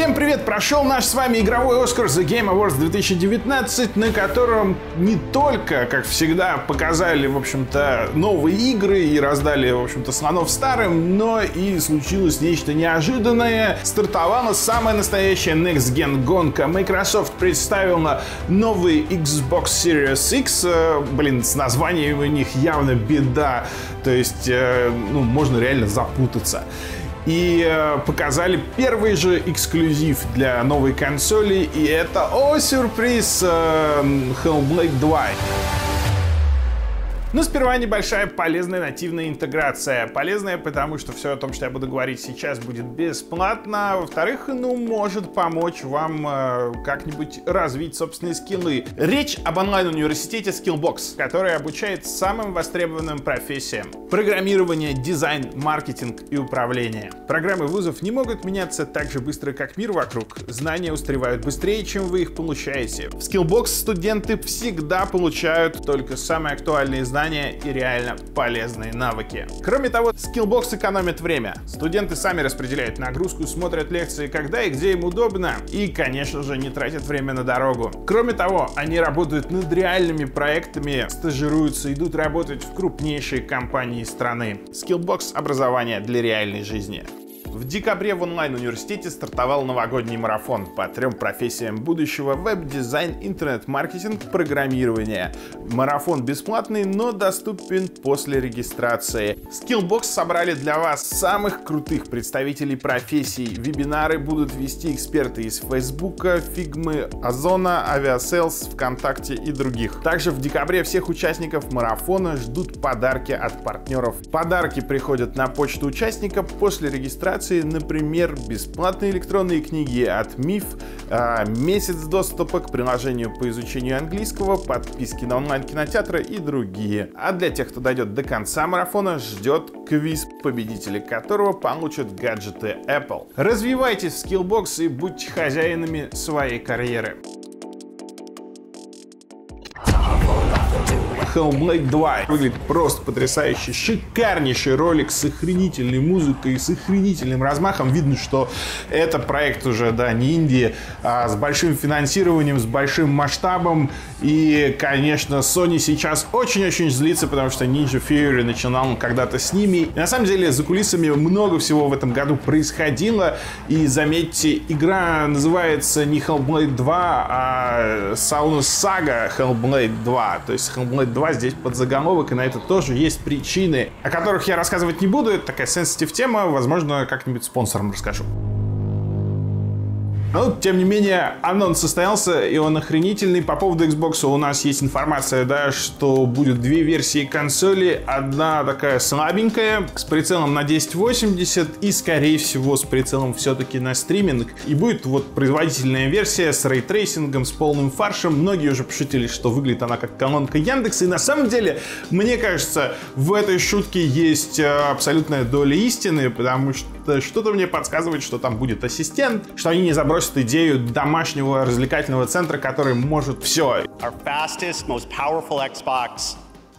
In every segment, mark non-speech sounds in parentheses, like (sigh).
Всем привет! Прошел наш с вами игровой Оскар The Game Awards 2019, на котором не только, как всегда, показали, в общем-то, новые игры и раздали, в общем-то, слонов старым, но и случилось нечто неожиданное. Стартовала самая настоящая Next Gen гонка. Microsoft представила новый Xbox Series X. Э, блин, с названием у них явно беда. То есть, э, ну, можно реально запутаться и э, показали первый же эксклюзив для новой консоли, и это, о, сюрприз, э, Hellblade 2. Но сперва небольшая полезная нативная интеграция. Полезная, потому что все о том, что я буду говорить сейчас, будет бесплатно. Во-вторых, ну, может помочь вам э, как-нибудь развить собственные скиллы. Речь об онлайн-университете Skillbox, который обучает самым востребованным профессиям. Программирование, дизайн, маркетинг и управление. Программы вузов не могут меняться так же быстро, как мир вокруг. Знания устаревают быстрее, чем вы их получаете. В Skillbox студенты всегда получают только самые актуальные знания знания и реально полезные навыки. Кроме того, Skillbox экономит время. Студенты сами распределяют нагрузку, смотрят лекции, когда и где им удобно, и, конечно же, не тратят время на дорогу. Кроме того, они работают над реальными проектами, стажируются, идут работать в крупнейшие компании страны. Skillbox — образование для реальной жизни. В декабре в онлайн-университете стартовал новогодний марафон по трем профессиям будущего — веб-дизайн, интернет-маркетинг, программирование. Марафон бесплатный, но доступен после регистрации. Skillbox собрали для вас самых крутых представителей профессий. Вебинары будут вести эксперты из Фейсбука, Фигмы, Озона, Aviasales, ВКонтакте и других. Также в декабре всех участников марафона ждут подарки от партнеров. Подарки приходят на почту участника после регистрации рекомендации, например, бесплатные электронные книги от МИФ, а, месяц доступа к приложению по изучению английского, подписки на онлайн-кинотеатры и другие. А для тех, кто дойдет до конца марафона, ждет квиз, победители которого получат гаджеты Apple. Развивайтесь в Skillbox и будьте хозяинами своей карьеры. Hellblade 2. Выглядит просто потрясающе. Шикарнейший ролик с охренительной музыкой, с охренительным размахом. Видно, что это проект уже, да, не Индии, а с большим финансированием, с большим масштабом. И, конечно, Sony сейчас очень-очень злится, потому что Ninja Fury начинал когда-то с ними. И на самом деле, за кулисами много всего в этом году происходило. И заметьте, игра называется не Hellblade 2, а Saunus Saga Hellblade 2. То есть Hellblade 2 2 здесь под заголовок, и на это тоже есть причины, о которых я рассказывать не буду. Это такая сенситив тема, возможно, как-нибудь спонсором расскажу. Но, тем не менее, анонс состоялся, и он охренительный. По поводу Xbox у нас есть информация, да, что будет две версии консоли. Одна такая слабенькая, с прицелом на 1080 и, скорее всего, с прицелом все-таки на стриминг. И будет вот производительная версия с ray tracing ом, с полным фаршем. Многие уже пошутили, что выглядит она как колонка Яндекса. И на самом деле, мне кажется, в этой шутке есть э, абсолютная доля истины, потому что что-то мне подсказывает, что там будет ассистент, что они не забросят идею домашнего развлекательного центра, который может все. Our fastest, most powerful Xbox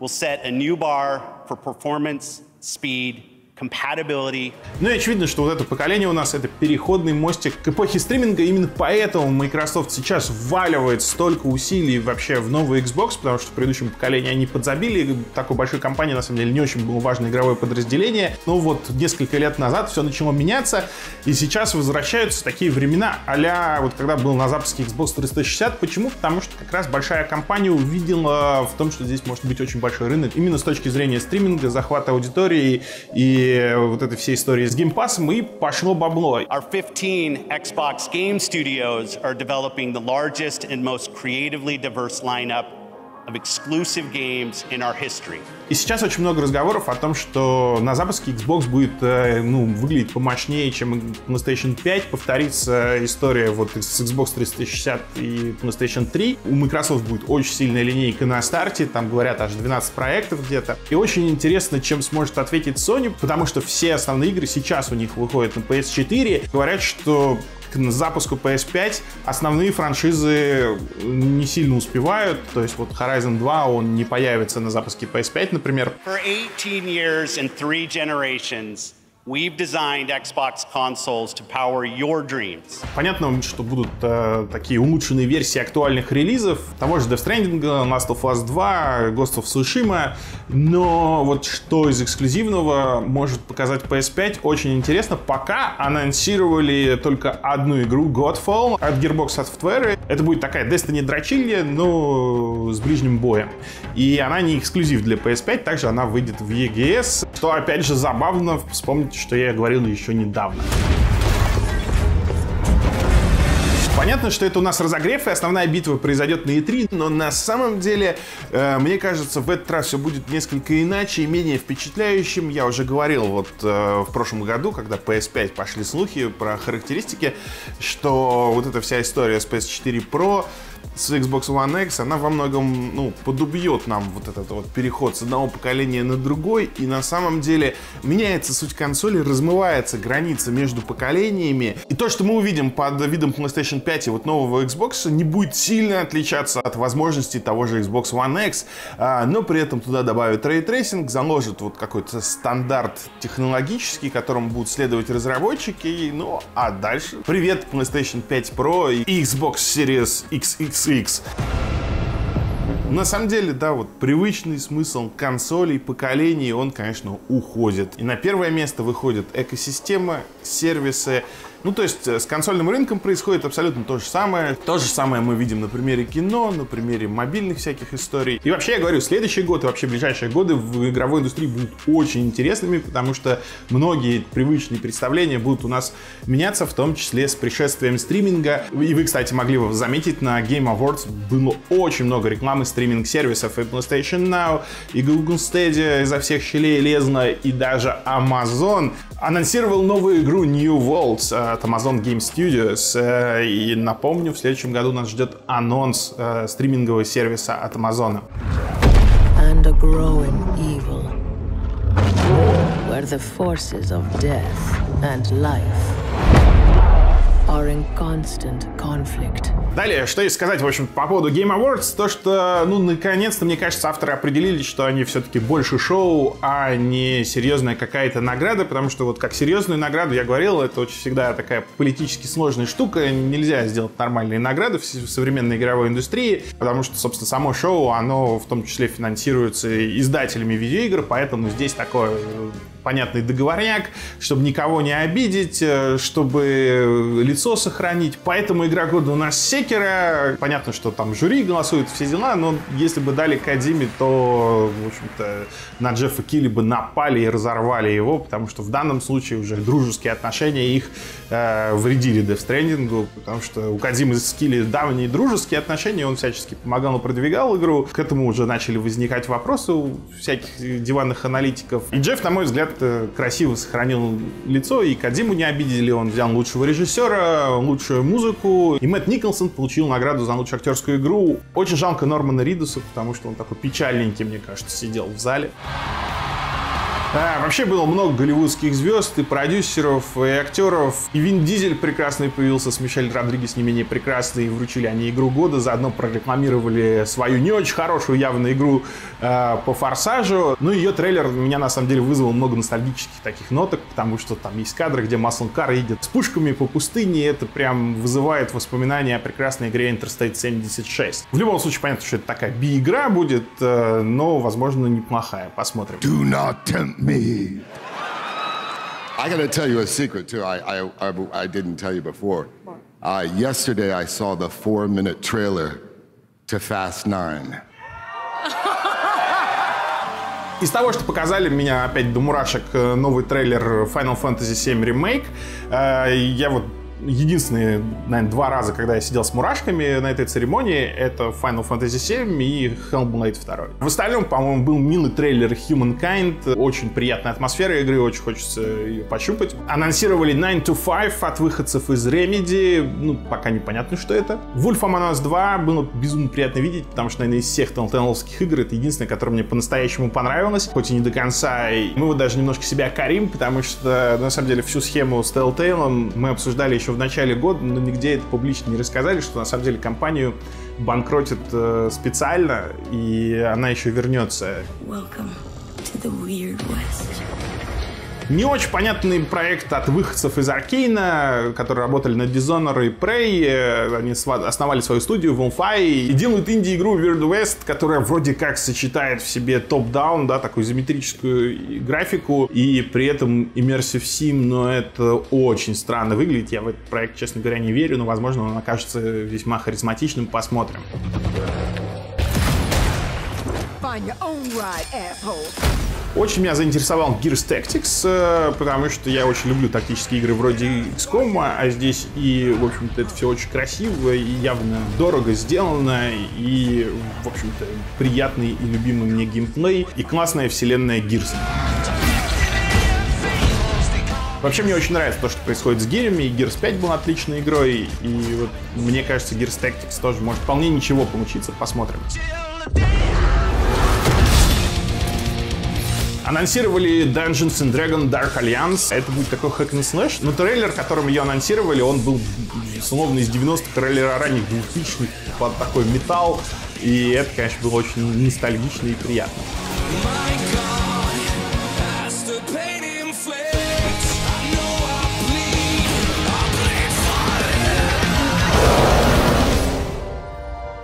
will set a new bar for performance, speed, compatibility. Ну и очевидно, что вот это поколение у нас это переходный мостик к эпохе стриминга. Именно поэтому Microsoft сейчас вваливает столько усилий вообще в новый Xbox, потому что в предыдущем поколении они подзабили. Такой большой компании на самом деле не очень было важное игровое подразделение. Но вот несколько лет назад все начало меняться, и сейчас возвращаются такие времена а вот когда был на запуске Xbox 360. Почему? Потому что как раз большая компания увидела в том, что здесь может быть очень большой рынок именно с точки зрения стриминга, захвата аудитории и вот этой всей истории с геймпасом, и пошло бабло. Our 15 Xbox Game Studios are developing the largest and most creatively diverse lineup of exclusive games in our history. И сейчас очень много разговоров о том, что на запуске Xbox будет э, ну, выглядеть помощнее, чем PlayStation 5. Повторится история вот с Xbox 360 и PlayStation 3. У Microsoft будет очень сильная линейка на старте, там говорят аж 12 проектов где-то. И очень интересно, чем сможет ответить Sony, потому что все основные игры сейчас у них выходят на PS4. Говорят, что к запуску PS5 основные франшизы не сильно успевают. То есть вот Horizon 2, он не появится на запуске PS5, например. For 18 years and three generations, We've designed Xbox consoles to power your dreams. Понятно, что будут э, такие улучшенные версии актуальных релизов, того же Death Stranding, Last of Us 2, Ghost of Tsushima, но вот что из эксклюзивного может показать PS5, очень интересно. Пока анонсировали только одну игру, Godfall, от Gearbox Software. Это будет такая Destiny дрочилья, но с ближним боем. И она не эксклюзив для PS5, также она выйдет в EGS, что опять же забавно вспомнить что я говорил еще недавно. Понятно, что это у нас разогрев, и основная битва произойдет на E3, но на самом деле, э, мне кажется, в этот раз все будет несколько иначе и менее впечатляющим. Я уже говорил вот э, в прошлом году, когда PS5 пошли слухи про характеристики, что вот эта вся история с PS4 Pro с Xbox One X, она во многом, ну, подубьет нам вот этот вот переход с одного поколения на другой, и на самом деле меняется суть консоли, размывается граница между поколениями, и то, что мы увидим под видом PlayStation 5 и вот нового Xbox, не будет сильно отличаться от возможностей того же Xbox One X, а, но при этом туда добавят Ray Tracing, заложат вот какой-то стандарт технологический, которому будут следовать разработчики, ну, а дальше. Привет PlayStation 5 Pro и Xbox Series XX XX. На самом деле, да, вот привычный смысл консолей, поколений, он, конечно, уходит. И на первое место выходит экосистема, сервисы, ну, то есть э, с консольным рынком происходит абсолютно то же самое. То же самое мы видим на примере кино, на примере мобильных всяких историй. И вообще, я говорю, следующий год и вообще ближайшие годы в игровой индустрии будут очень интересными, потому что многие привычные представления будут у нас меняться, в том числе с пришествием стриминга. И вы, кстати, могли бы заметить, на Game Awards было очень много рекламы стриминг-сервисов и PlayStation Now, и Google Stadia изо всех щелей лезла, и даже Amazon анонсировал новую игру New Worlds от Amazon Game Studios. Э, и напомню, в следующем году нас ждет анонс э, стримингового сервиса от Amazon. And a growing evil, where the forces of death and life are in constant conflict. Далее, что есть сказать, в общем, по поводу Game Awards, то, что, ну, наконец-то, мне кажется, авторы определились, что они все-таки больше шоу, а не серьезная какая-то награда, потому что вот как серьезную награду, я говорил, это очень всегда такая политически сложная штука, нельзя сделать нормальные награды в современной игровой индустрии, потому что, собственно, само шоу, оно в том числе финансируется издателями видеоигр, поэтому здесь такое понятный договорняк, чтобы никого не обидеть, э, чтобы лицо сохранить. Поэтому игра года у нас Секера. Понятно, что там жюри голосует, все дела, но если бы дали Кадиме, то, в общем-то, на Джеффа Килли бы напали и разорвали его, потому что в данном случае уже дружеские отношения их э, вредили Death Stranding, потому что у Кадимы с Килли давние дружеские отношения, он всячески помогал и продвигал игру. К этому уже начали возникать вопросы у всяких диванных аналитиков. И Джефф, на мой взгляд, как-то красиво сохранил лицо, и Кадиму не обидели, он взял лучшего режиссера, лучшую музыку, и Мэтт Николсон получил награду за лучшую актерскую игру. Очень жалко Нормана Ридуса, потому что он такой печальненький, мне кажется, сидел в зале. А, вообще было много голливудских звезд и продюсеров, и актеров. И Вин Дизель прекрасный появился с Мишель Родригес не менее прекрасный. Вручили они игру года, заодно прорекламировали свою не очень хорошую явно игру э, по Форсажу. Ну, ее трейлер меня на самом деле вызвал много ностальгических таких ноток, потому что там есть кадры, где Маслон Кар едет с пушками по пустыне, и это прям вызывает воспоминания о прекрасной игре Interstate 76. В любом случае, понятно, что это такая би-игра будет, э, но, возможно, неплохая. Посмотрим. Do not tempt me. I got to tell you a secret, too. I, I, I, I didn't tell you before. Uh, yesterday, I saw the four minute trailer to Fast 9. Из того, что показали меня опять до мурашек э, новый трейлер Final Fantasy VII Remake, э, я вот единственные, наверное, два раза, когда я сидел с мурашками на этой церемонии, это Final Fantasy VII и Hellblade 2. В остальном, по-моему, был милый трейлер Humankind, очень приятная атмосфера игры, очень хочется ее пощупать. Анонсировали 9 to 5 от выходцев из Remedy, ну, пока непонятно, что это. Wolf Among Us 2 было безумно приятно видеть, потому что, наверное, из всех telltale игр это единственное, которое мне по-настоящему понравилось, хоть и не до конца. И мы вот даже немножко себя корим, потому что, на самом деле, всю схему с Telltale мы обсуждали в начале года, но нигде это публично не рассказали, что на самом деле компанию банкротит э, специально, и она еще вернется. Welcome to the Weird West. Не очень понятный проект от выходцев из Аркейна, которые работали над Dishonored и Prey. Они основали свою студию в Unfi и делают инди-игру Weird West, которая вроде как сочетает в себе топ-даун, да, такую изометрическую графику и при этом Immersive Sim, но это очень странно выглядит. Я в этот проект, честно говоря, не верю, но, возможно, он окажется весьма харизматичным. Посмотрим. Find your own ride. Очень меня заинтересовал Gears Tactics, э, потому что я очень люблю тактические игры вроде XCOM, а здесь и, в общем-то, это все очень красиво и явно дорого сделано, и, в общем-то, приятный и любимый мне геймплей, и классная вселенная Gears. Вообще мне очень нравится то, что происходит с гирями, и Gears 5 был отличной игрой, и вот мне кажется, Gears Tactics тоже может вполне ничего получиться, посмотрим. Анонсировали Dungeons and Dragons Dark Alliance. Это будет такой hack and slash. Но трейлер, которым ее анонсировали, он был словно из 90-х, трейлера ранних 2000-х, под такой металл. И это, конечно, было очень ностальгично и приятно.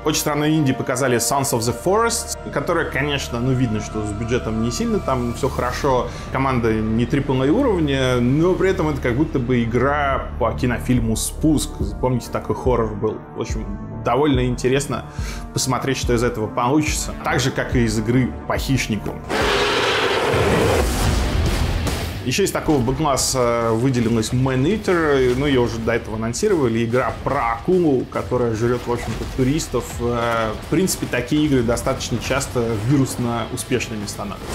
Очень странную инди показали Sons of the Forest, которая, конечно, ну видно, что с бюджетом не сильно там все хорошо, команда не AAA уровня, но при этом это как будто бы игра по кинофильму «Спуск». Помните, такой хоррор был? В общем, довольно интересно посмотреть, что из этого получится. Так же, как и из игры по хищнику. Еще из такого бэкласса выделилась Man Eater, ну, ее уже до этого анонсировали, игра про акулу, которая жрет, в общем-то, туристов. Э, в принципе, такие игры достаточно часто вирусно успешными становятся.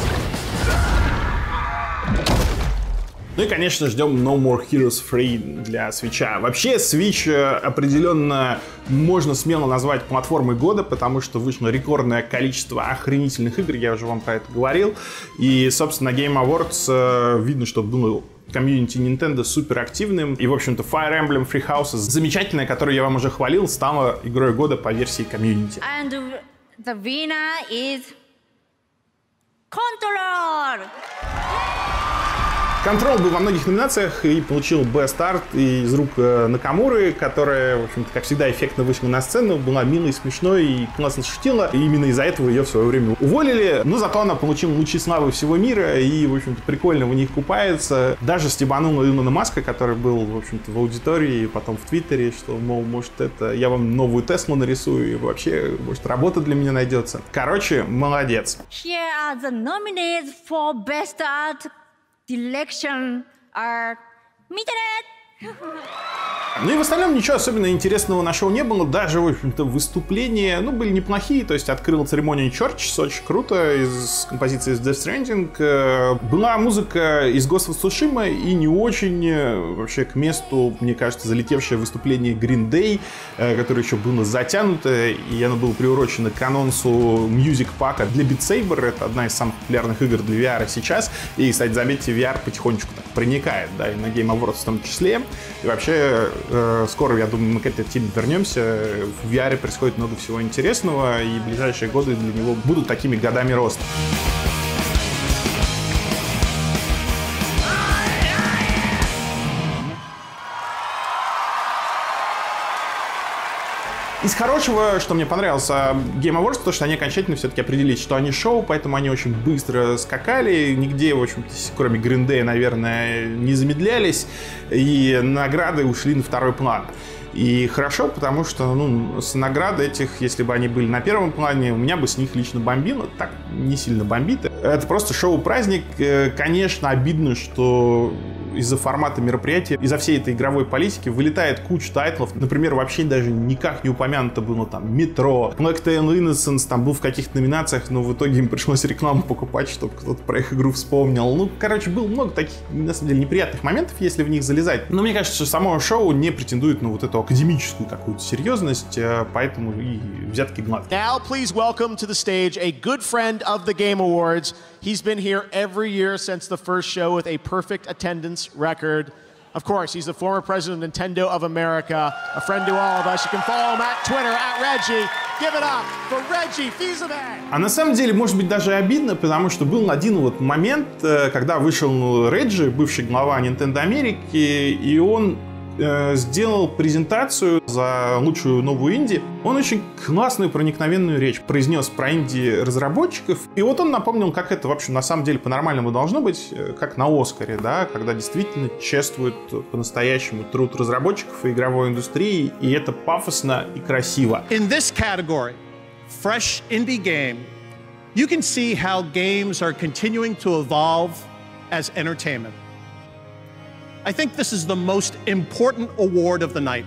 Ну и, конечно, ждем No More Heroes Free для Switch. Вообще, Switch э, определенно можно смело назвать платформой года, потому что вышло рекордное количество охренительных игр, я уже вам про это говорил. И, собственно, Game Awards э, видно, что был комьюнити Nintendo супер активным. И, в общем-то, Fire Emblem Free House, замечательная, которую я вам уже хвалил, стала игрой года по версии комьюнити. And the winner is Controller! Control был во многих номинациях и получил Best Art из рук э, Накамуры, которая, в общем-то, как всегда, эффектно вышла на сцену, была милой, смешной и классно шутила. И именно из-за этого ее в свое время уволили. Но зато она получила лучи славы всего мира и, в общем-то, прикольно в них купается. Даже стебанул Илона Маска, который был, в общем-то, в аудитории и потом в Твиттере, что, мол, может, это я вам новую Теслу нарисую и вообще, может, работа для меня найдется. Короче, молодец. Here are the nominees for Best Art Direction are Internet. (laughs) Ну и в остальном ничего особенно интересного на шоу не было. Даже, в общем-то, выступления, ну, были неплохие. То есть открыл церемонию Church, очень круто, из композиции из Death Stranding. Э, была музыка из Ghost of и не очень э, вообще к месту, мне кажется, залетевшее выступление Green Day, э, которое еще было затянуто, и оно было приурочено к анонсу Music Pack для Beat Saber. Это одна из самых популярных игр для VR сейчас. И, кстати, заметьте, VR потихонечку так проникает, да, и на Game Awards в том числе. И вообще Э, скоро, я думаю, мы к этой теме вернемся. В VR происходит много всего интересного, и ближайшие годы для него будут такими годами роста. Из хорошего, что мне понравилось Game Awards, то, что они окончательно все-таки определились, что они шоу, поэтому они очень быстро скакали, нигде, в общем-то, кроме Гриндея, наверное, не замедлялись, и награды ушли на второй план. И хорошо, потому что ну, с наград этих, если бы они были на первом плане, у меня бы с них лично бомбило. Так не сильно бомбит. Это просто шоу-праздник. Э, конечно, обидно, что из-за формата мероприятия, из-за всей этой игровой политики вылетает куча тайтлов. Например, вообще даже никак не упомянуто было там Метро, Black Tail Innocence, там был в каких-то номинациях, но в итоге им пришлось рекламу покупать, чтобы кто-то про их игру вспомнил. Ну, короче, было много таких, на самом деле, неприятных моментов, если в них залезать. Но мне кажется, что само шоу не претендует на вот эту академическую какую-то серьезность, э, поэтому и взятки гладкие. Now, please welcome to the stage a good friend of the Game Awards. He's been here every year since the first show with a perfect attendance record. Of course, he's the former president of Nintendo of America, a friend to all of us. You can follow him at Twitter, at Reggie. Give it up for Reggie Fils-Aimé. А на самом деле, может быть, даже обидно, потому что был один вот момент, э, когда вышел Реджи, бывший глава Nintendo Америки, и он э, сделал презентацию за лучшую новую инди. Он очень классную проникновенную речь произнес про инди-разработчиков. И вот он напомнил, как это вообще на самом деле по-нормальному должно быть, э, как на Оскаре, да, когда действительно чествуют по-настоящему труд разработчиков и игровой индустрии, и это пафосно и красиво. In this category, fresh indie game, you can see how games are continuing to evolve as entertainment. I think this is the most important award of the night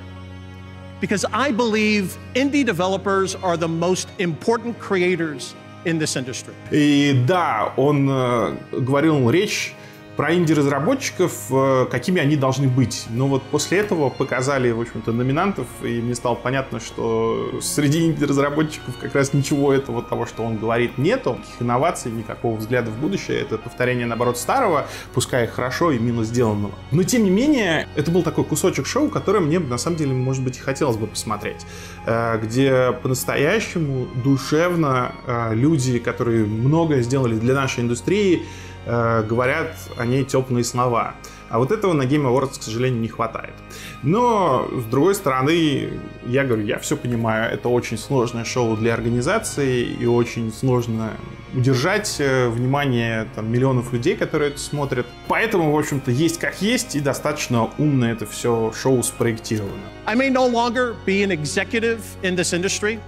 because I believe indie developers are the most important creators in this industry. И да, он э, говорил речь про инди-разработчиков, э, какими они должны быть. Но вот после этого показали, в общем-то, номинантов, и мне стало понятно, что среди инди-разработчиков как раз ничего этого того, что он говорит, нету. Никаких инноваций, никакого взгляда в будущее. Это повторение, наоборот, старого, пускай хорошо и мило сделанного. Но, тем не менее, это был такой кусочек шоу, который мне, на самом деле, может быть, и хотелось бы посмотреть. Э, где по-настоящему душевно э, люди, которые многое сделали для нашей индустрии, э, говорят о ней теплые слова. А вот этого на Game Awards, к сожалению, не хватает. Но, с другой стороны, я говорю, я все понимаю, это очень сложное шоу для организации, и очень сложно удержать э, внимание там, миллионов людей, которые это смотрят. Поэтому, в общем-то, есть как есть, и достаточно умно это все шоу спроектировано. I may no longer be an executive in this industry,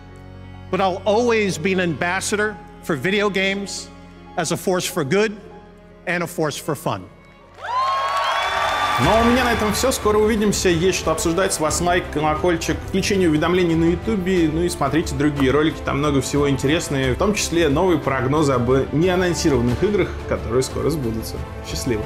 but I'll always be an ambassador for video games as a force for good and a force for fun. Но у меня на этом все. Скоро увидимся. Есть что обсуждать. С вас лайк, колокольчик, включение уведомлений на ютубе. Ну и смотрите другие ролики. Там много всего интересного. В том числе новые прогнозы об неанонсированных играх, которые скоро сбудутся. Счастливо.